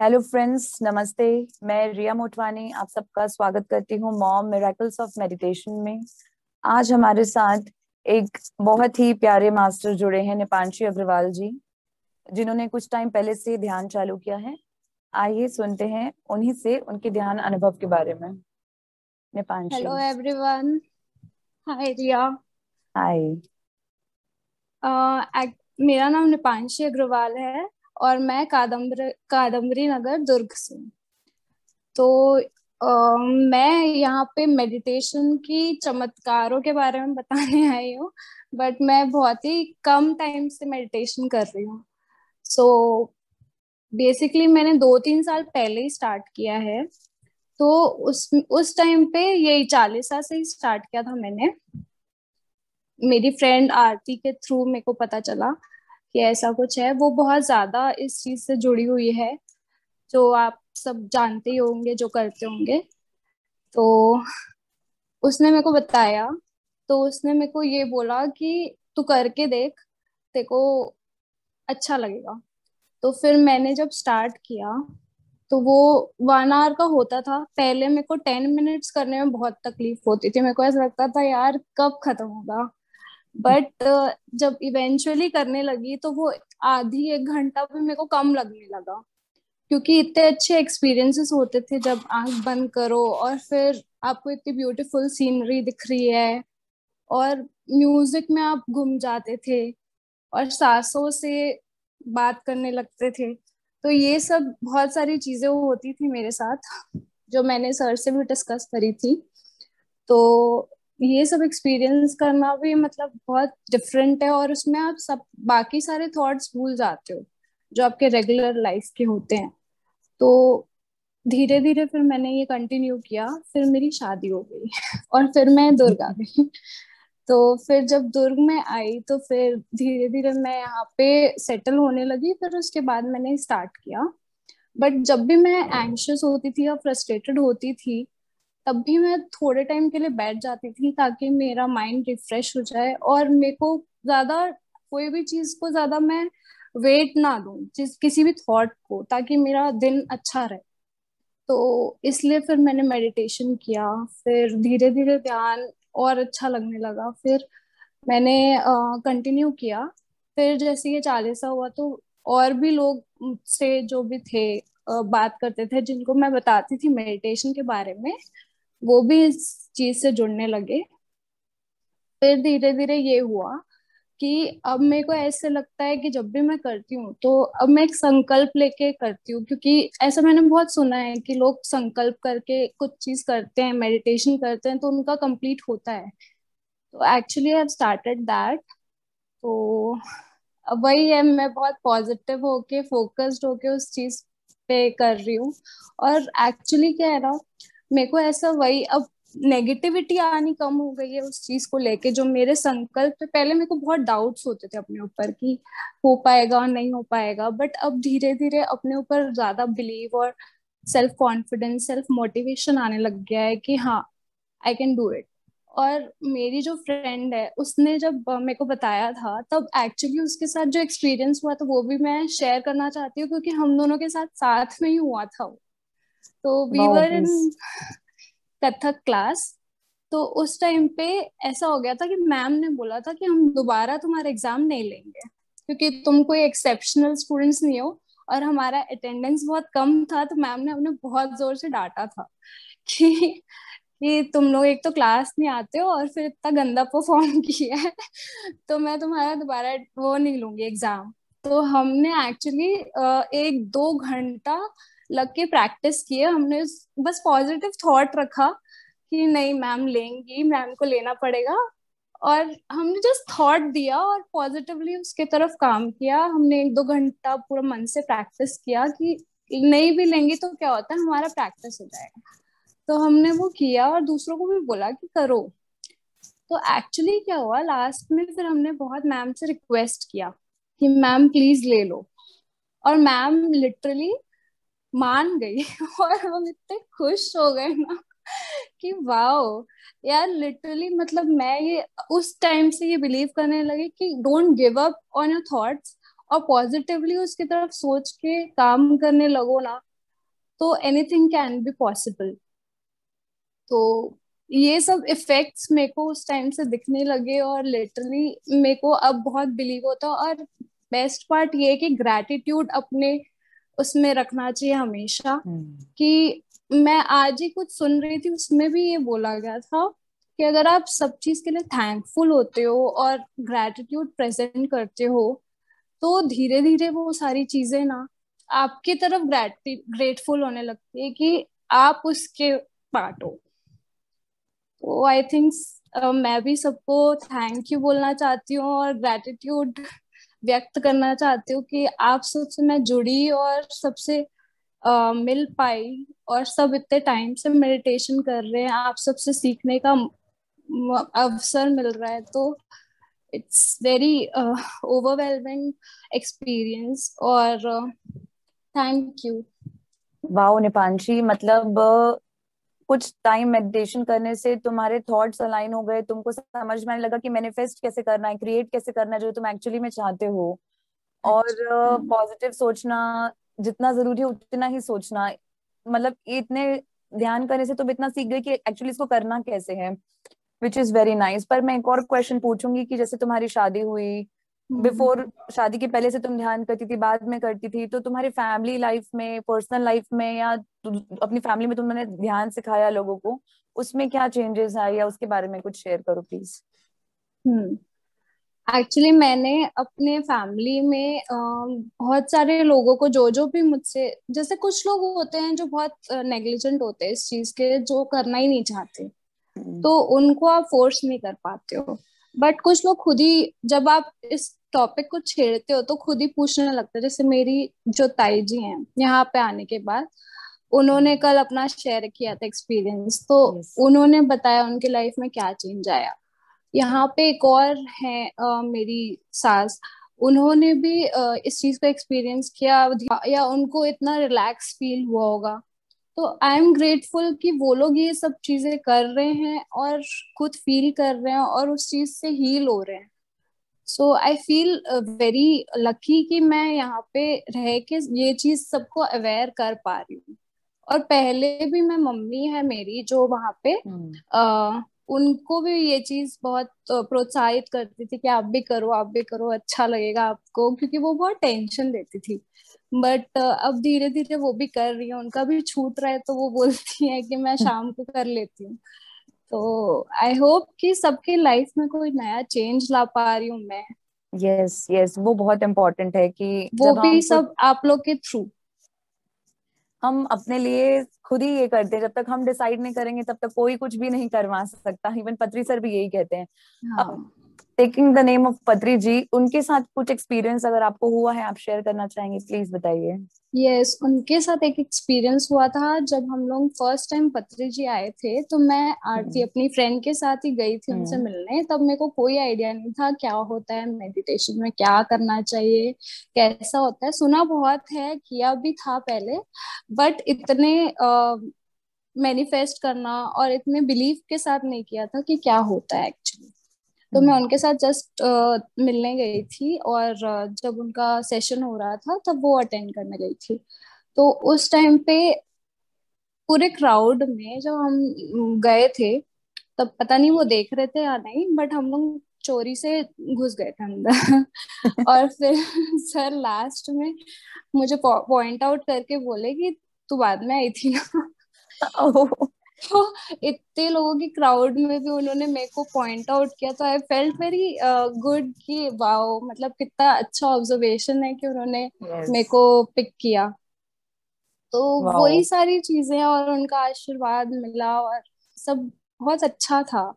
Hello friends नमस्ते. मैं रिया मोटवानी आप सबका स्वागत करती हूँ मॉम मेरेकल्स ऑफ़ मेडिटेशन में। आज हमारे साथ एक बहुत ही प्यारे मास्टर जुड़े हैं निपांशी अग्रवाल जी जिन्होंने कुछ टाइम पहले से ध्यान चालू किया है। आइए सुनते हैं उन्हीं से उनके ध्यान अनुभव के बारे में। Nipanshi. Hello everyone hi Riya. हाय मेरा नाम निपांशी अग्रवाल है। और मैं कादम्बर कादम्बरी नगर दुर्ग से तो आ, मैं यहाँ पे मेडिटेशन की चमत्कारों के बारे में बताने आई हूँ बट मैं बहुत ही कम टाइम से मेडिटेशन कर रही हूँ। सो so, बेसिकली मैंने दो तीन साल पहले ही स्टार्ट किया है। तो उस उस टाइम पे यही चालीसा से ही स्टार्ट किया था मैंने। मेरी फ्रेंड आरती के थ्रू मेरे को पता चला। कि ऐसा कुछ है। वो बहुत ज़्यादा इस चीज़ से जुड़ी हुई है, जो आप सब जानते ही होंगे, जो करते होंगे। तो उसने मेरे को बताया तो उसने मेरे को ये बोला कि तू करके देख, तेरे को अच्छा लगेगा। तो फिर मैंने जब स्टार्ट किया तो वो वन आवर का होता था। पहले मेरे को टेन मिनट्स करने में बहुत तकलीफ़ होती थी। मेरे को ऐसा लगता था, यार, कब खत्म होगा? बट uh, जब इवेंचुअली करने लगी तो वो आधी एक घंटा भी मेरे को कम लगने लगा। क्योंकि इतने अच्छे एक्सपीरियंसेस होते थे जब आँख बंद करो और फिर आपको इतनी ब्यूटीफुल सीनरी दिख रही है और म्यूज़िक में आप घूम जाते थे और सासों से बात करने लगते थे। तो ये सब बहुत सारी चीज़ें होती थी मेरे साथ जो मैंने सर से भी डिस्कस करी थी। तो ये सब एक्सपीरियंस करना भी मतलब बहुत डिफरेंट है और उसमें आप सब, बाकी सारे थॉट्स भूल जाते हो, जो आपके रेगुलर लाइफ के होते हैं। तो धीरे धीरे फिर मैंने ये कंटिन्यू किया, फिर मेरी शादी हो गई और फिर मैं दुर्ग आ गई। तो फिर जब दुर्ग में आई तो फिर धीरे धीरे मैं यहाँ पे सेटल होने लगी, फिर उसके बाद मैंने स्टार्ट किया। बट जब भी मैं एंशियस होती थी या फ्रस्ट्रेटेड होती थी तब भी मैं थोड़े टाइम के लिए बैठ जाती थी ताकि मेरा माइंड रिफ्रेश हो जाए और मेरे को ज़्यादा कोई भी चीज़ को ज़्यादा मैं वेट ना दूँ, जिस, किसी भी थॉट को, ताकि मेरा दिन अच्छा रहे। तो इसलिए फिर मैंने मेडिटेशन किया, फिर धीरे धीरे ध्यान और अच्छा लगने लगा, फिर मैंने कंटिन्यू किया। फिर जैसे ये चालीसा हुआ तो और भी लोग से जो भी थे बात करते थे, जिनको मैं बताती थी मेडिटेशन के बारे में वो भी इस चीज़ से जुड़ने लगे। फिर धीरे धीरे ये हुआ कि अब मेरे को ऐसे लगता है कि जब भी मैं करती हूँ तो अब मैं एक संकल्प लेके करती हूँ, क्योंकि ऐसा मैंने बहुत सुना है कि लोग संकल्प करके कुछ चीज़ करते हैं मेडिटेशन करते हैं तो उनका कंप्लीट होता है। तो एक्चुअली आई स्टार्टेड दैट तो अब वही है, मैं बहुत पॉजिटिव होके फोकस्ड होके उस चीज़ पे कर रही हूँ। और एक्चुअली क्या है ना मेरे को ऐसा वही, अब नेगेटिविटी आनी कम हो गई है उस चीज़ को लेके जो मेरे संकल्प पे, पहले मेरे को बहुत डाउट्स होते थे अपने ऊपर कि हो पाएगा और नहीं हो पाएगा बट अब धीरे धीरे अपने ऊपर ज़्यादा बिलीव और सेल्फ कॉन्फिडेंस सेल्फ मोटिवेशन आने लग गया है कि हाँ आई कैन डू इट और मेरी जो फ्रेंड है, उसने जब मेरे को बताया था, तब एक्चुअली उसके साथ जो एक्सपीरियंस हुआ था, वो भी मैं शेयर करना चाहती हूँ, क्योंकि हम दोनों के साथ साथ में ही हुआ था वो। तो we were in Kathak class तो उस टाइम पे ऐसा हो गया था कि मैम ने बोला था कि हम दोबारा तुम्हारा एग्ज़ाम नहीं लेंगे क्योंकि तुम कोई एक्सेप्शनल स्टूडेंट्स नहीं हो और हमारा अटेंडेंस बहुत कम था तो मैम ने हमें बहुत ज़ोर से डांटा था कि कि तुम लोग एक तो क्लास नहीं आते हो और फिर इतना गंदा परफॉर्म किया है तो मैं तुम्हारा दोबारा वो नहीं लूँगी एग्ज़ाम तो हमने एक्चुअली एक दो घंटा लग के प्रैक्टिस किए, हमने बस पॉजिटिव थॉट रखा कि नहीं मैम लेंगी मैम को लेना पड़ेगा। और हमने जस्ट थॉट दिया और पॉजिटिवली उसके तरफ़ काम किया। हमने एक दो घंटा पूरा मन से प्रैक्टिस किया कि नहीं भी लेंगे तो क्या होता है, हमारा प्रैक्टिस हो जाएगा। तो हमने वो किया और दूसरों को भी बोला कि करो। तो एक्चुअली क्या हुआ लास्ट में फिर हमने बहुत मैम से रिक्वेस्ट किया कि मैम प्लीज़ ले लो। और मैम लिटरली मान गई और हम इतने खुश हो गए ना कि वाओ, यार लिटरली मतलब मैं ये उस टाइम से ये बिलीव करने लगे कि don't give up on your thoughts और पॉजिटिवली उसकी तरफ़ सोच के काम करने लगो ना तो एनीथिंग कैन बी पॉसिबल तो ये सब इफेक्ट्स मेरे को उस टाइम से दिखने लगे और लिटरली मेरे को अब बहुत बिलीव होता और बेस्ट पार्ट ये कि ग्रेटिट्यूड अपने उसमें रखना चाहिए हमेशा hmm. कि मैं आज ही कुछ सुन रही थी उसमें भी ये बोला गया था कि अगर आप सब चीज़ के लिए थैंकफुल होते हो और ग्रेटिट्यूड प्रेजेंट करते हो तो धीरे धीरे वो सारी चीज़ें ना आपकी तरफ़ ग्रेटफुल होने लगती है कि आप उसके पार्ट हो तो आई थिंक मैं भी सबको थैंक यू बोलना चाहती हूँ और ग्रेटिट्यूड व्यक्त करना चाहती हूँ कि आप सबसे मैं जुड़ी और सबसे uh, मिल पाई और सब इतने टाइम से मेडिटेशन कर रहे हैं आप सबसे सीखने का अवसर मिल रहा है। तो इट्स वेरी ओवरवेलमिंग एक्सपीरियंस और थैंक यू वाओ निपांशी मतलब कुछ टाइम मेडिटेशन करने से तुम्हारे थॉट्स अलाइन हो गए तुमको समझ में आने लगा कि मैनिफेस्ट कैसे करना है क्रिएट कैसे करना है जो तुम एक्चुअली में चाहते हो। और पॉजिटिव uh, सोचना जितना ज़रूरी है उतना ही सोचना। मतलब इतने ध्यान करने से तुम इतना सीख गए कि एक्चुअली इसको करना कैसे है विच इज़ वेरी नाइस पर मैं एक और क्वेश्चन पूछूँगी कि जैसे तुम्हारी शादी हुई बिफोर हम्म। शादी के पहले से तुम ध्यान करती थी बाद में करती थी तो तुम्हारी फैमिली लाइफ में पर्सनल लाइफ में या अपनी फैमिली में तुमने ध्यान सिखाया लोगों को उसमें क्या चेंजेस आए या उसके बारे में कुछ शेयर करो प्लीज़ एक्चुअली हम्म। मैंने अपने फैमिली में बहुत सारे लोगों को जो जो भी मुझसे जैसे कुछ लोग होते हैं जो बहुत नेग्लिजेंट होते हैं इस चीज़ के जो करना ही नहीं चाहते हम्म। तो उनको आप फोर्स नहीं कर पाते हो बट कुछ लोग खुद ही जब आप इस टॉपिक को छेड़ते हो तो खुद ही पूछने लगता है जैसे मेरी जो ताई जी हैं यहाँ पे आने के बाद उन्होंने हम्म। कल अपना शेयर किया था एक्सपीरियंस तो yes. उन्होंने बताया उनके लाइफ में क्या चेंज आया यहाँ पे एक और है आ, मेरी सास उन्होंने भी आ, इस चीज़ का एक्सपीरियंस किया या उनको इतना रिलैक्स फील हुआ होगा तो आई एम ग्रेटफुल कि वो लोग ये सब चीज़ें कर रहे हैं और खुद फील कर रहे हैं और उस चीज़ से हील हो रहे हैं so I feel very lucky कि मैं यहाँ पे रह के ये चीज़ सबको अवेयर कर पा रही हूँ। और पहले भी मैं मम्मी है मेरी जो वहाँ पे uh, उनको भी ये चीज़ बहुत प्रोत्साहित करती थी कि आप भी करो आप भी करो अच्छा लगेगा आपको क्योंकि वो बहुत टेंशन देती थी। बट अब धीरे धीरे वो भी कर रही है उनका भी छूट रहा है तो वो बोलती है कि मैं शाम को कर लेती हूँ। तो आई होप कि सबके लाइफ में कोई नया चेंज ला पा रही हूँ मैं। यस yes, यस yes, वो बहुत इम्पोर्टेंट है कि वो भी सब आप लोग के थ्रू हम अपने लिए खुद ही ये करते हैं जब तक हम डिसाइड नहीं करेंगे तब तक कोई कुछ भी नहीं करवा सकता। इवन पत्री सर भी यही कहते हैं। हाँ. टेकिंग द नेम ऑफ़ पत्री जी उनके साथ कुछ एक्सपीरियंस अगर आपको हुआ है आप शेयर करना चाहेंगे प्लीज़ बताइए यस yes, उनके साथ एक एक्सपीरियंस हुआ था जब हम लोग फ़र्स्ट टाइम पत्री जी आए थे तो मैं आरती हम्म। अपनी फ्रेंड के साथ ही गई थी उनसे हम्म। मिलने तब मेरे को कोई आइडिया नहीं था क्या होता है मेडिटेशन में क्या करना चाहिए कैसा होता है सुना बहुत है किया भी था पहले बट इतने मैनिफेस्ट करना और इतने बिलीव के साथ नहीं किया था कि क्या होता है एक्चुअली तो मैं हम्म। उनके साथ जस्ट uh, मिलने गई थी और uh, जब उनका सेशन हो रहा था तब वो अटेंड करने गई थी। तो उस टाइम पे पूरे क्राउड में जब हम गए थे तब पता नहीं वो देख रहे थे या नहीं बट हम लोग चोरी से घुस गए थे अंदर। और फिर सर लास्ट में मुझे पॉइंट आउट करके बोले कि तू बाद में आई थी। ना तो इतने लोगों की क्राउड में भी उन्होंने मेरे को पॉइंट आउट किया तो आई फेल्ट वेरी गुड कि वाओ मतलब कितना अच्छा ऑब्जर्वेशन है कि उन्होंने yes. मेरे को पिक किया। तो वही सारी चीज़ें और उनका आशीर्वाद मिला और सब बहुत अच्छा था।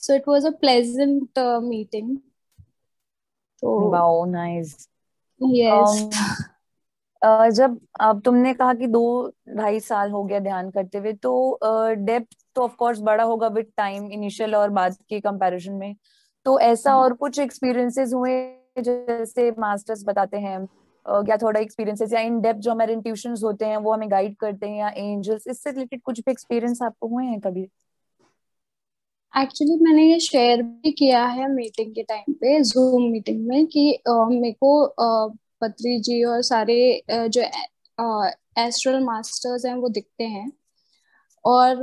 So it was a pleasant meeting तो वाओ नाइस यस जब अब तुमने कहा कि दो ढाई साल हो गया ध्यान करते हुए तो डेप्थ तो ऑफ़ कोर्स बड़ा होगा विद टाइम इनिशियल और बाद के कंपैरिजन में तो ऐसा हम्म। और कुछ एक्सपीरियंसेस हुए जैसे मास्टर्स बताते हैं या थोड़ा एक्सपीरियंसेस या इन डेप्थ जो हमारे इंट्यूशंस होते हैं वो हमें गाइड करते हैं या एंजल्स इससे रिलेटेड कुछ भी एक्सपीरियंस आपको हुए हैं कभी एक्चुअली मैंने ये शेयर भी किया है मीटिंग के टाइम पे जूम मीटिंग में कि uh, मेरे को uh, पत्री जी और सारे जो एस्ट्रल मास्टर्स हैं वो दिखते हैं। और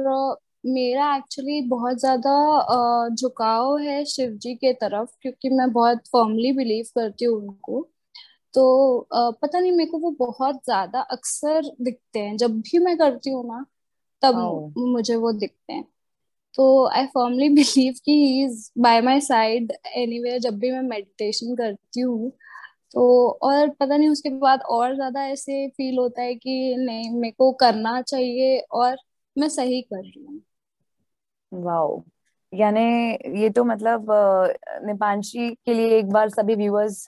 मेरा एक्चुअली बहुत ज़्यादा झुकाव है शिव जी के तरफ़ क्योंकि मैं बहुत फर्मली बिलीव करती हूँ उनको। तो पता नहीं मेरे को वो बहुत ज़्यादा अक्सर दिखते हैं। जब भी मैं करती हूँ ना तब oh. मुझे वो दिखते हैं। तो आई फर्मली बिलीव कि he is by my side anywhere जब भी मैं मेडिटेशन करती हूँ। तो और पता नहीं उसके बाद और ज़्यादा ऐसे फील होता है कि नहीं, मेरे को करना चाहिए और मैं सही कर रही हूँ। वाओ। यानी ये तो मतलब निपांशी के लिए एक बार सभी व्यूअर्स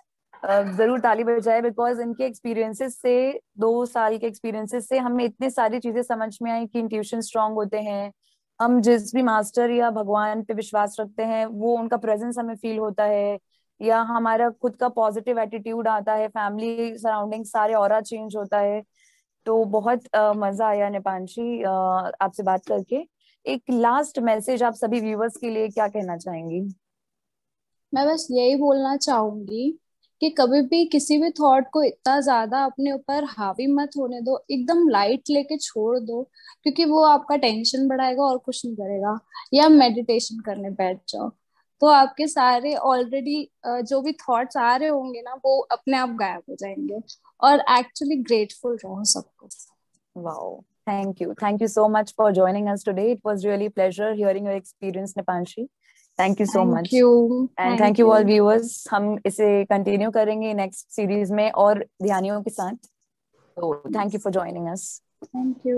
ज़रूर ताली बजाए बिकॉज़ इनके एक्सपीरियंसेस से, दो साल के एक्सपीरियंसेस से हमें इतनी सारी चीज़ें समझ में आई कि इंट्यूशन स्ट्रांग होते हैं। हम जिस भी मास्टर या भगवान पे विश्वास रखते हैं, वो उनका प्रेजेंस हमें फील होता है। या हमारा खुद का पॉजिटिव एटीट्यूड आता है फैमिली सराउंडिंग सारे और चेंज होता है। तो बहुत uh, मज़ा आया निपांशी uh, आपसे बात करके। एक लास्ट मैसेज आप सभी व्यूवर्स के लिए क्या कहना चाहेंगी? मैं बस यही बोलना चाहूँगी कि कभी भी किसी भी थॉट को इतना ज़्यादा अपने ऊपर हावी मत होने दो एकदम लाइट लेके छोड़ दो क्योंकि वो आपका टेंशन बढ़ाएगा और कुछ नहीं करेगा। या मेडिटेशन करने बैठ जाओ। तो आपके सारे ऑलरेडी जो भी थॉट्स आ रहे होंगे ना वो अपने आप गायब हो जाएँगे। और एक्चुअली ग्रेटफुल रहो सबको। Wow thank you thank you so much for joining us today. It was really pleasure hearing your experience, Nipanshi. Thank you so much and thank you all viewers हम इसे कंटिन्यू करेंगे next series में और ध्यानियों के साथ। तो thank you for joining us thank you